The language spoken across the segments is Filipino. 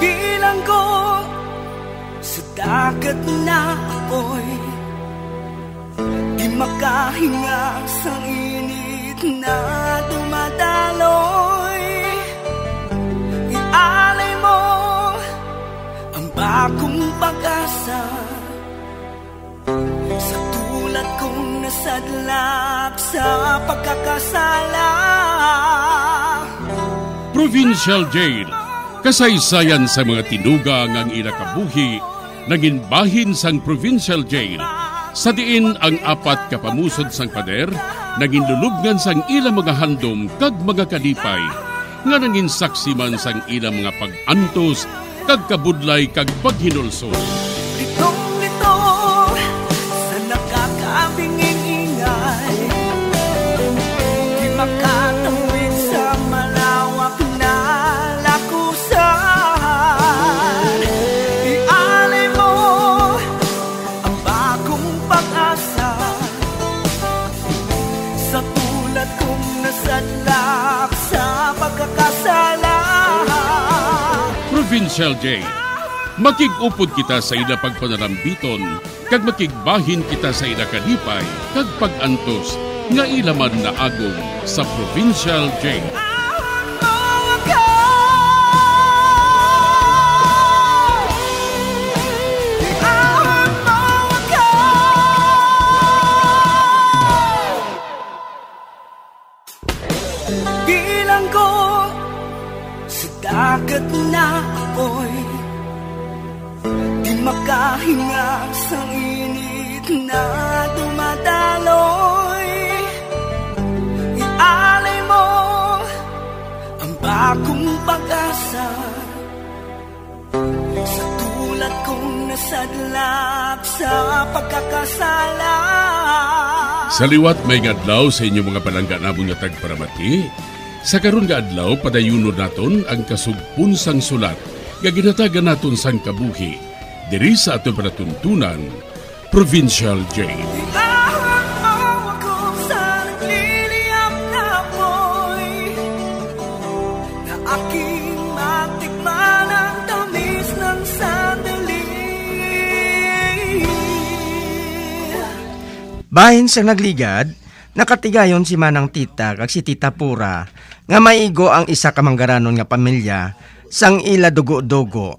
Bilang ko sa dagat na apoy Di makahinga sa init na dumadaloy. Ialay mo ang bagong pag-asa Sa tulad kong nasadlak sa pagkakasala. Provincial Jail, kasaysayan sa mga tinugang ang inakabuhi, naging bahin sang Provincial Jail. Sa diin ang apat kapamusod sang pader, naging lulubngan sang ilang mga handom kag mga kalipay, nga naging saksi man sang ilang mga pag-antos, kag kabudlay kag paghinulsol. Litong-lito Provincial Jail. Makigupod kita sa ila pagpanarambiton, kag makigbahin kita sa ila kalipay, kag pag-antos, nga ilaman na agong sa Provincial Jail. Bilang ko sa dagat na apoy Di makahinga sa init na dumadaloy. Ialay mo ang bagong pag-asa Sa tulad kong nasadlak sa pagkakasala. Sa liwat may adlaw sa inyong mga palangga namon nga tagparamati, sa karon nga adlaw padayunon naton ang kasugpunsang sulat nga ginatagan naton sang kabuhi diri sa aton panatuntunan Provincial Jail. Bahin sa nagligad, nakatigayon si Manang Tita kag si Tita Pura nga maigo ang isa ka manggaranon nga pamilya sang ila dugo-dugo.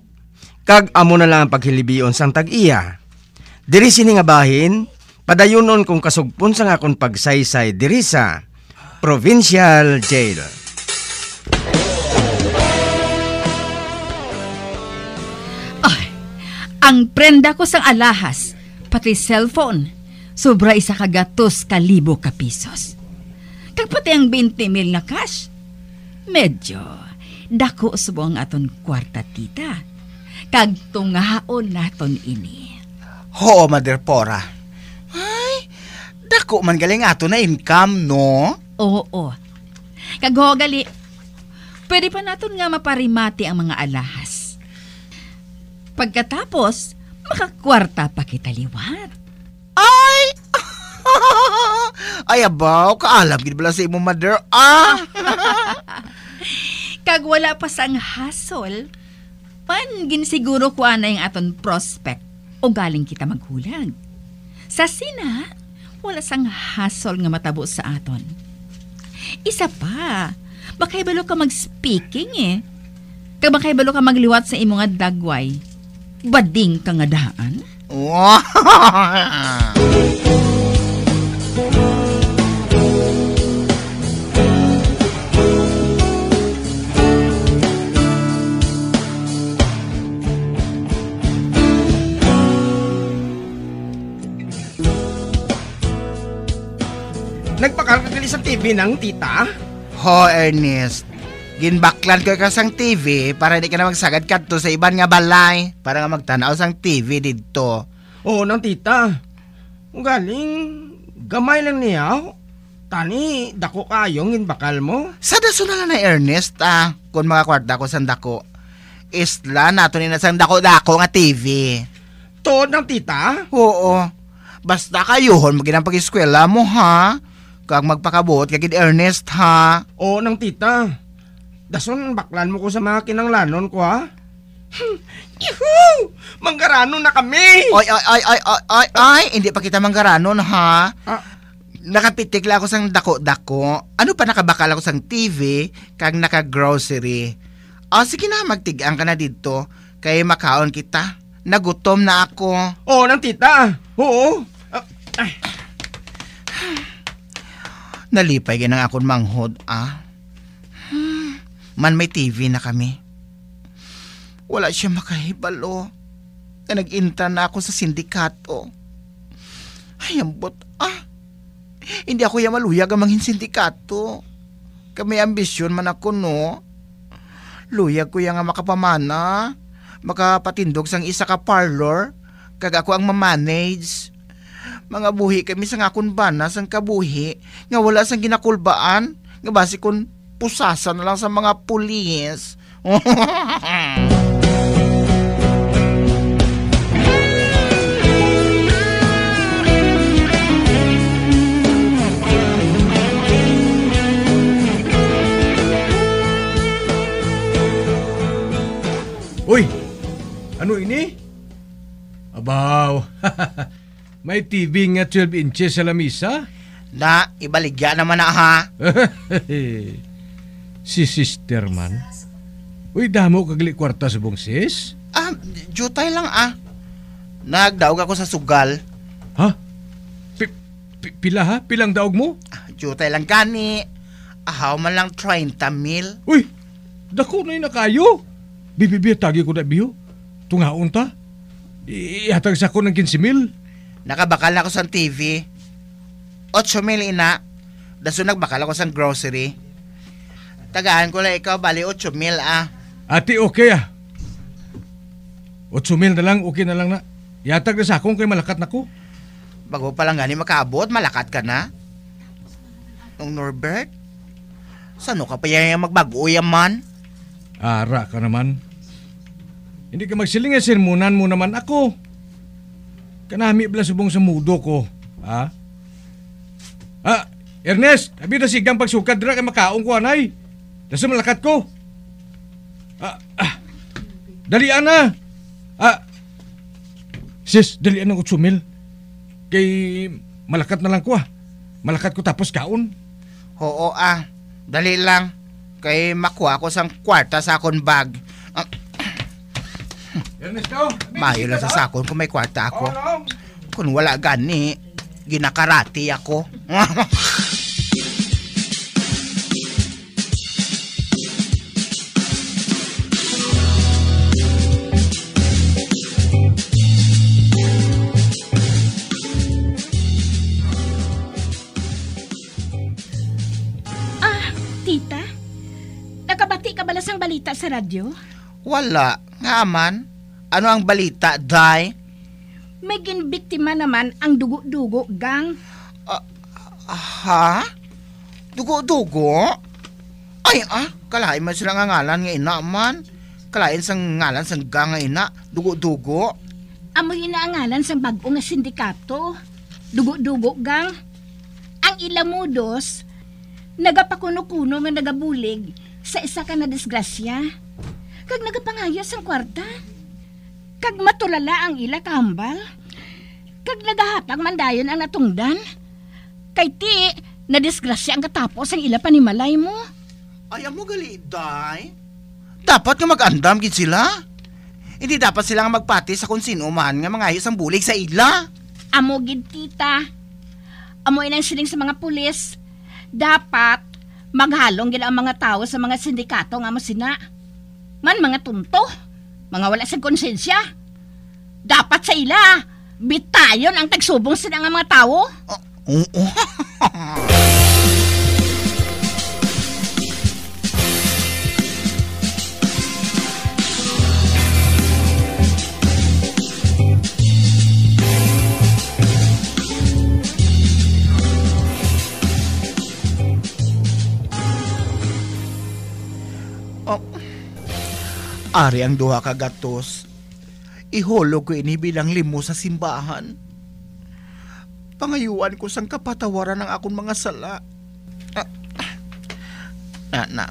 Kag amo na lang ang paghilibion sang tag-iya. Diri sini nga bahin, padayunon kung kasugpon sang akon pagsaysay diri sa Provincial Jail. Ay, ang prenda ko sang alahas, pati cellphone, sobra isa kagatos kalibo ka pisos. Kag pati ang 20 mil na cash, medyo dako subong aton kwarta tita. Kag tungaon naton ini. Oo, Mother Pora. Ay, dako man galing ato na income, no? Oo. Kag ho, gali, pwede pa naton nga maparimati ang mga alahas. Pagkatapos, makakwarta pa kita liwat. Ay! Ay, abaw, kaalam gid bala sa imo, Mother. Ah! Kag wala pa sang hasol, pan ginsiguro ko na yung aton prospect o galing kita maghulag. Sa sina, wala sang hasol nga matabo sa aton. Isa pa, makaibalo ka mag-speaking eh. Kag makaibalo ka magliwat sa imo nga dagway. Bading ka nga daan. Wow! Nagpakakagali sa TV ng tita? Ho, Ernest. Ginbaklan ko ka sang TV para di ka na magsagad kadto sa iban nga balay para nga magtanaw sang TV didto. Oo, ng tita. Ang galing, gamay lang niya. Tani, dako kayong inbakal mo. Sa daso na lang na Ernest ah, kung mga kwarta ko sang dako. Isla nato ni na sang dako-dako nga TV. Tuod ng tita? Oo. Basta kayuhon mo ginang pag-eskwela mo ha. Kag magpakabuot kagid Ernest ha. Oo, ng tita. Dason, baklan mo ko sa mga kinanglanon ko, ha? Hmm, Yuhu! Manggaranon na kami! Oy, oy, oy, oy, oy, oy, oy, hindi pa kita manggaranon, ha? Ah, Nakapitik lang ako sang dako-dako. Ano pa nakabakal ako sang TV, kag naka-grocery. O, sige na, magtigaan ka na dito. Kay makaon kita. Nagutom na ako. oo, nang tita. Oo. Ah, ay, Nalipay ka ng akong manghod, ah. Man may TV na kami. Wala siya makahibalo. Na nag-inta na ako sa sindikato. Ay, ambot, ah. Hindi ako yung maluyag ang manghin sindikato. Kami ambisyon man ako, no? Luyag ko yung makapamana. Makapatindog sang isa ka parlor. Kag ako ang mamanage. Mga buhi kami sa ngakon bana sang kabuhi nga wala sang ginakulbaan nga basi kun pusasa na lang sa mga pulis. Uy! Ano ini? Abaw! May TV nga 12 inches sa lamisa? na, ibaligya naman na ha. si sister man. Uy, damo kagli kwarta sa bong sis? Ah, jutay lang ah. Nagdaog ako sa sugal. Ha? Pi- pila ha? Pilang daog mo? Ah, Jutay lang gani. Ahaw man lang 30 mil. Uy! Dako na yun na kayo! Bibibi, tagi ko na biyo. Tungaon ta. Ihatag sa ko ng 15 mil. Nakabakal na ako sa TV. 8 mil ina. Daso nagbakal ako sa grocery. Tagaan ko lang ikaw, bali 8 mil ah. Ati okay ah. 8 mil na lang, okay na lang na. Yatag na sa akong kay malakat na ko. Bago pa lang gani makaabot, malakat ka na. Nung Norbert, sano ka pa yan magbago yaman? Ara ka naman. Hindi ka magsiling sermonan mo naman ako. Kanami bala subong sa mudo ko. Ha? Ah, Ernest, abi na sigang pagsukad dira kay makaong ko anay. Dasa malakat ko. Ah, ah. Dalian na. Ah. Sis, dalian ng utsumil. Kay malakat na lang ko ah. Malakat ko tapos kaon. Oo ah, dali lang. Kay makuha ko sang kwarta sa akong bag. Mayo lang sa sakon kung may kwarta ako. Kung wala gani, ginakarati ako. Ah, tita? Nakabati ka ba sang balita sa radyo? wala, nga man. Ano ang balita, Day? May ginbiktima naman ang dugo-dugo gang. Ha? Dugo-dugo? Ay ah, kalain man sila nga ngalan nga ina man. Kalain sang ngalan sang gang nga ina, dugo-dugo. Amoy inaangalan sang bago nga sindikato. Dugo-dugo gang. Ang ilamudos, nagapakuno-kuno nga nagabulig sa isa ka na disgrasya. Kag nagapangayos ang kwarta. Kag matulala ang ila kahambal. Kag nagahatag mandayon ang natungdan. Kay ti, na disgrasya ang katapos ang ila panimalay mo. Ay, mo gali, Day. Dapat nga mag-andam gid sila. Hindi dapat sila nga magpati sa kung sino man nga mga ayos ang bulig sa ila. Amo gid tita. Amo inang siling sa mga pulis. Dapat maghalong gid ang mga tao sa mga sindikato nga mo sina. Man mga tunto, mga wala sa konsensya. Dapat sa ila, bitayon ang tagsubong sila nga mga tao. Oo. Oh. Ari ang duha ka gatos. Ihulog ko ini bilang limo sa simbahan. Pangayuan ko sang kapatawaran ng akong mga sala. Ah, ah, na,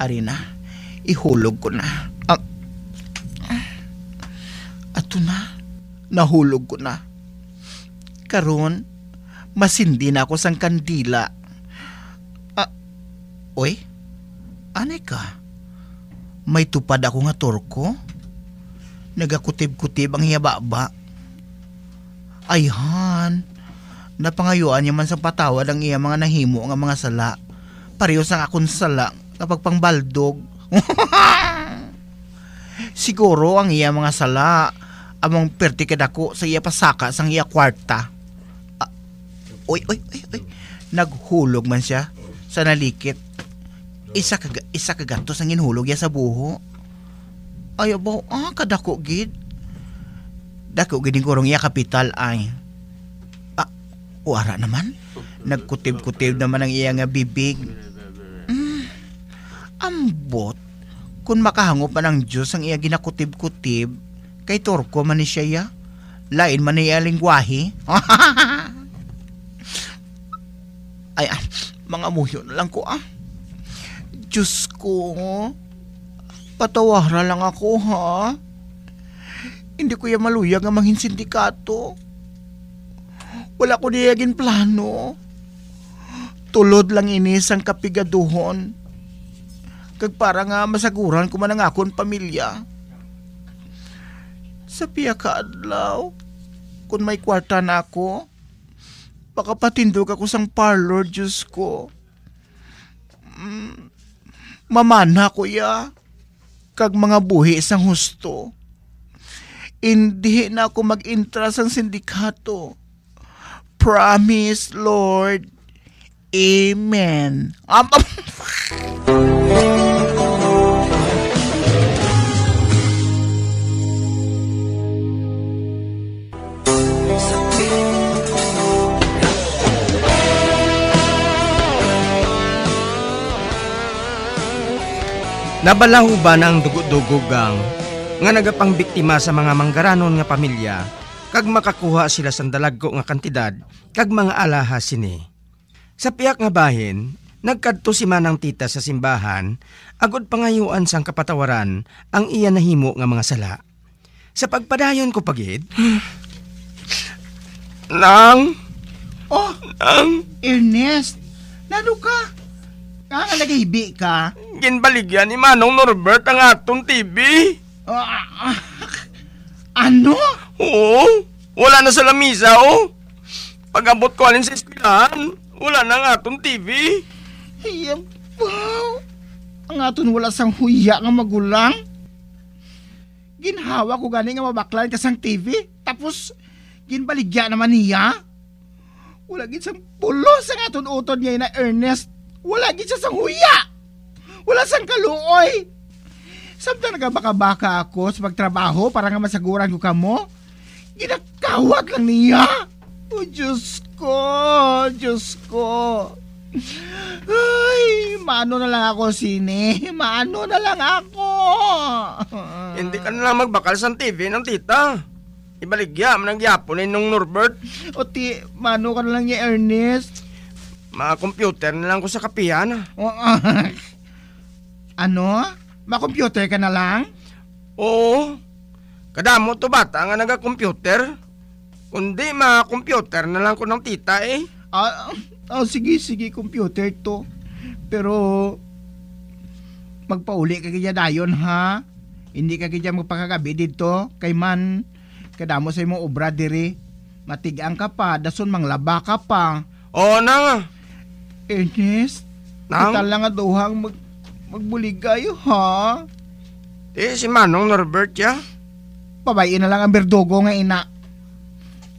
Arina, ihulog ko na. Ah, ato na, nahulog ko na. Karon, masindi na ako sang kandila. Ah, oy, anay ka? May tupad ako nga torko? Nagakutib-kutib ang hiyababa. Ayhan, napangayuan niya man sa patawad ang iya mga nahimo nga mga sala. Pareho sang akong sala kapag pangbaldog. Siguro ang iya mga sala among perti kadako sa iya pasaka sang iya kwarta. Ah, oy, oy, oy, oy. Naghulog man siya sa nalikit. Isa ka isa ka gato sang inhulog ya sa buho. Ay abo, ah kadako gid. Dako gid kurong iya kapital ay. Ah, wara naman. Nagkutib-kutib naman ang iya nga bibig. Mm, ambot. Kung makahangop pa ng Diyos ang iya ginakutib-kutib, kay Torko man ni siya ya. Lain man niya lingwahe. Ay, ah, mga muhyo na lang ko ah. Diyos ko, patawara lang ako ha. Hindi ko ya maluyag ang manghin sindikato. Wala ko niyagin plano. Tulod lang inis ang kapigaduhon. Kag para nga masaguran ko man ang akon pamilya. Sa piya ka kung may kwarta na ako, baka patindog ako sang parlor, Diyos ko. Mm, mamana ko ya, kag mga buhi sang husto. Hindi na ako mag-intra sang sindikato. Promise, Lord. Amen. Um, Nabalaho ba ng dugo-dugugang nga nagapang biktima sa mga manggaranon nga pamilya kag makakuha sila sa dalagko nga kantidad kag mga alahas sini. Sa piyak nga bahin, nagkadto si manang tita sa simbahan agod pangayuan sang kapatawaran ang iya nahimo nga mga sala. Sa pagpadayon ko pagid, Nang, oh, nang, Ernest, nano ka? Nga naghibi ka? ginbaligyan ni Manong Norbert ang atong TV. Ah, ah, ano? Oo, wala na sa lamisa, oh. Pag-abot ko alin sa eskwelahan, wala na nga atong TV. Yan wow. Ang aton wala sang huya nga magulang. Ginhawa ko gani nga mabaklan ka sang TV. Tapos, ginbaligya naman niya. Wala gid sang pulos ang aton utod niya na Ernest. Wala gid siya sang huya. Wala sang kaluoy. Samtang nagabaka-baka ako sa pagtrabaho para nga masaguran ko kamo, ginakawat lang niya. O Diyos ko, Diyos ko. Ay, maano na lang ako, Sine. Maano na lang ako. Hindi ka na lang magbakal sa TV ng tita. Ibaligya, manang yaponin nung Norbert. O ti, mano ka na lang ni Ernest. Mga computer na lang ko sa kapihan. O, ah, ano? Ma-computer ka na lang? Oo. Kadamo to bata nga naga-computer. Kundi mga computer na lang ko ng tita eh. Ah, ah, sige, sige, computer to. Pero, magpauli ka kaya dayon ha? Hindi ka kaya magpakagabi dito kay man kadamo sa imong obra diri. Matigaan ka pa, dason manglaba ka pa. Oo na nga. Ernest, Nang? kita lang nga duhang mag, magbuligay ha? Eh, si Manong Norbert ya. Pabayin na lang ang berdugo nga ina.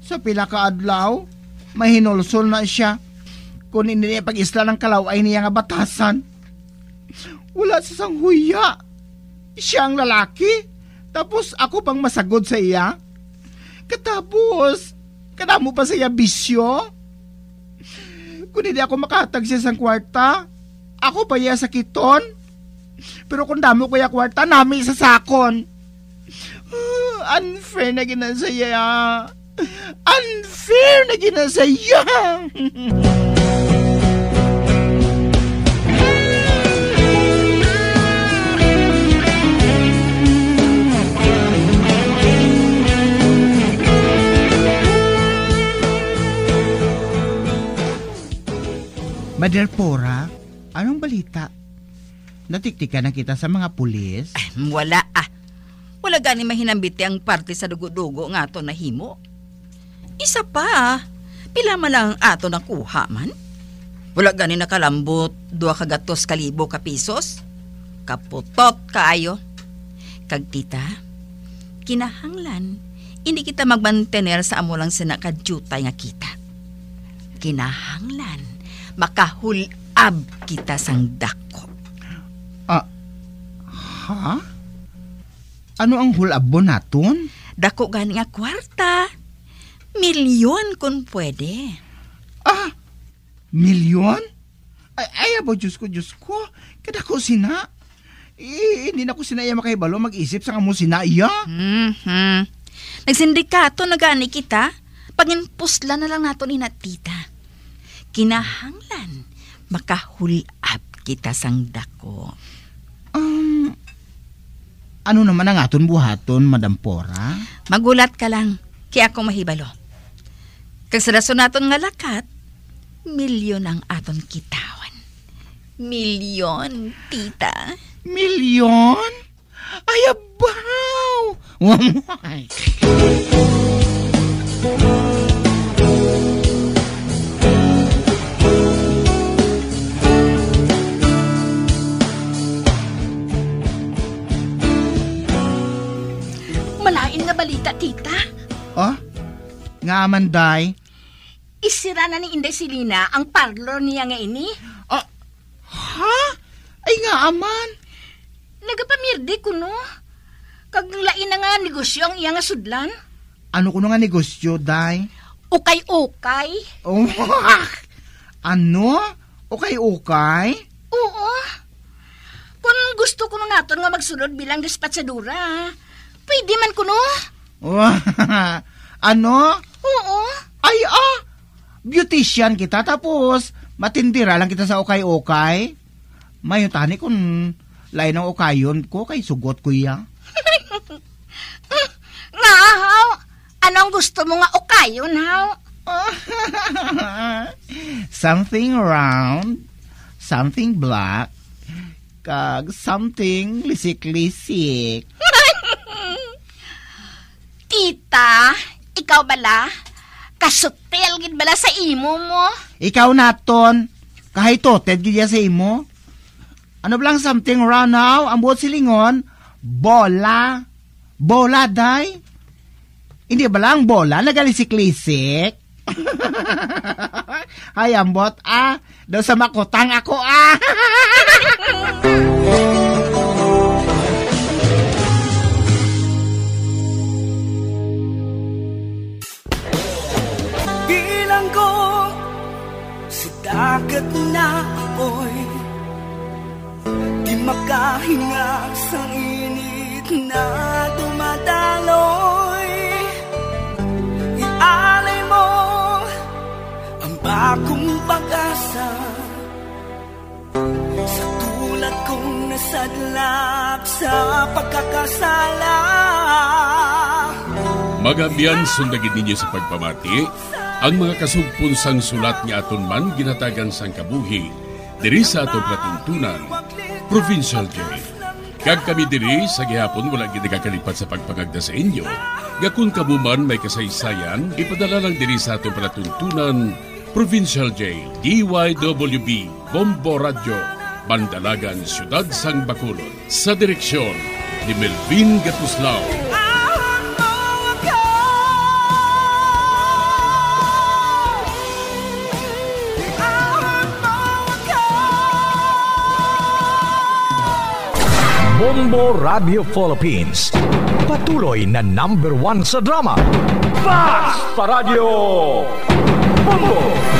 Sa pila ka adlaw, mahinulsol na siya. Kung hindi niya pag-isla ng kalaway niya nga batasan. Wala sa sang huya. Siya ang lalaki. Tapos ako pang masagod sa iya. Katapos, kadamo pa sa iya bisyo. Kung hindi ako makatag siya sa kwarta, ako pa iya sa kiton. Pero kung damo ko iya kwarta, nami sa sakon. Ah, unfair na ginasaya. Unfair na ginasaya. Mother Pora, anong balita? Natiktikan na kita sa mga pulis? Ah, wala ah. Wala gani mahinambiti ang parte sa dugo-dugo nga ato na himo. Isa pa. Pila man lang ato nakuha man. Wala gani nakalambot dua kagatos kalibo ka pisos. Kaputot kaayo. Kag tita, kinahanglan, hindi kita magmantener sa amo lang sinakadjutay nga kita. Kinahanglan, makahulab kita sang dako. Ha? Ano ang hulabo naton? Dako gani nga kwarta. Milyon kung pwede. Ah, milyon? Ay, ay abo, Diyos ko, Diyos ko. Kada ko sina. Eh, hindi na ko sinaya makahibalo mag-isip sa kamo sinaya. Mhm. Nagsindikato na gani kita. Panginpusla na lang nato ni na tita. Kinahanglan, makahulab kita sang dako. Um, ano naman ang aton buhaton, Madam Pora? Magulat ka lang, kaya ako mahibalo. Kag sa rason naton nga lakat, milyon ang aton kitawan. Milyon, tita. Milyon? Ay, abaw! amanday. Isira na ni Inday Silina ang parlor niya nga ini. Ah, ha? Ay nga aman. Nagapamirdi ko no. Kag lain na nga negosyo ang iya nga sudlan. Ano ko na nga negosyo, day? Ukay-ukay. Oh, ano? Okay-okay? Oo. Kung gusto ko no naton nga magsulod bilang dispatsadura, pwede man ko no. ano? Oo. Ay, ah! Beautician kita tapos matindira lang kita sa okay-okay. Mayutani kung lain ang okayon ko kay sugot ko iya. Nga, haw. Anong gusto mo nga ukayon, haw? something round, something black, kag something lisik-lisik. Tita, ikaw bala? Kasutel gid bala sa imo mo? Ikaw naton, kahit toted gid sa imo. Ano blang something round now? Ang buot silingon, bola. Bola, day. Hindi ba lang bola, nagalisik-lisik? Ay, ambot, ah. Daw sa makutang ako, ah. dagat na apoy Di makahinga sa init na dumadaloy? Ialay mo ang bagong pag-asa Sa tulad kong nasadlak sa pagkakasala. Magabiyan sundagin ninyo sa pagpamati ang mga kasugpon sang sulat nga aton man ginatagan sang kabuhi diri sa atong platuntunan, Provincial Jail. Kag kami diri sa gihapon wala gid nakakalipat sa pagpangagda sa inyo. Gakun kamo man may kasaysayan, ipadala lang diri sa atong palatuntunan, Provincial Jail, DYWB, Bombo Radio, Bandalagan, Siyudad Sang Bacolod. Sa direksyon ni Melvin Gatuslao. Bombo Radio Philippines. Patuloy na number one sa drama. Fast Radio! Bombo!